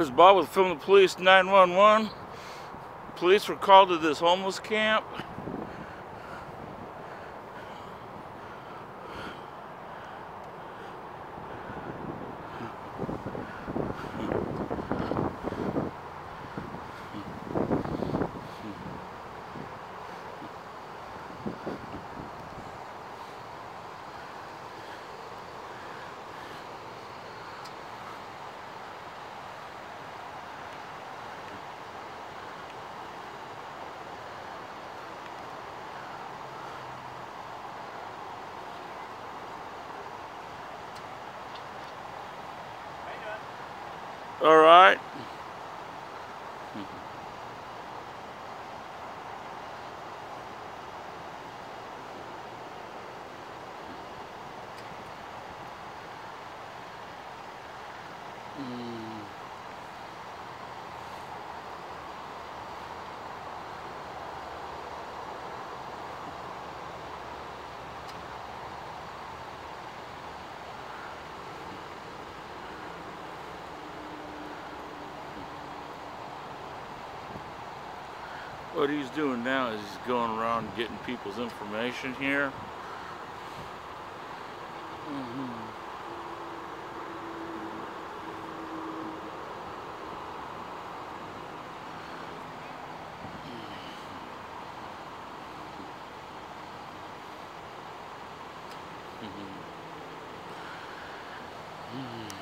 This is Bob with Film the Police 911. Police were called to this homeless camp. All right. Mm. What he's doing now is he's going around getting people's information here. Mm -hmm. Mm -hmm. Mm -hmm.